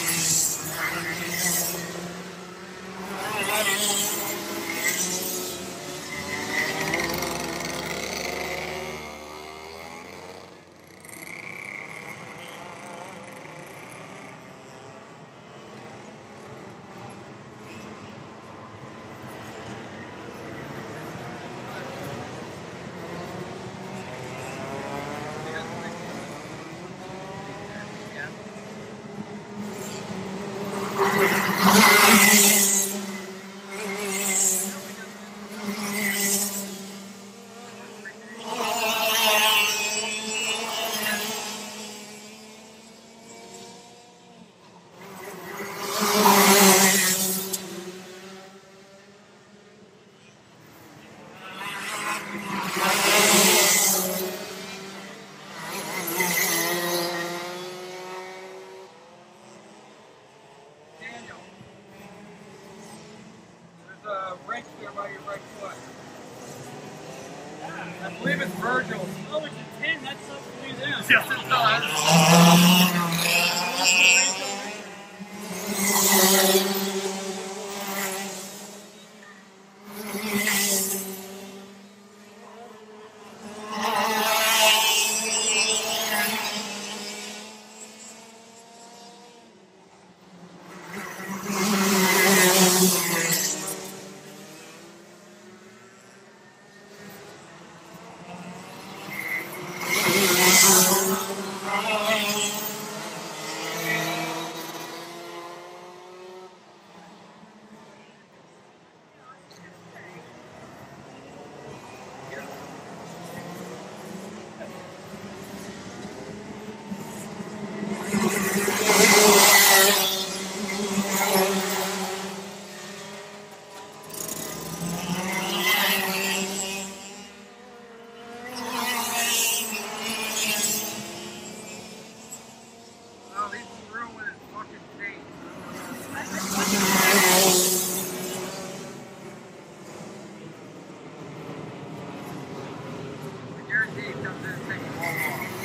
Yes. Gracias, 你像是摄影猫。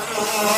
Oh.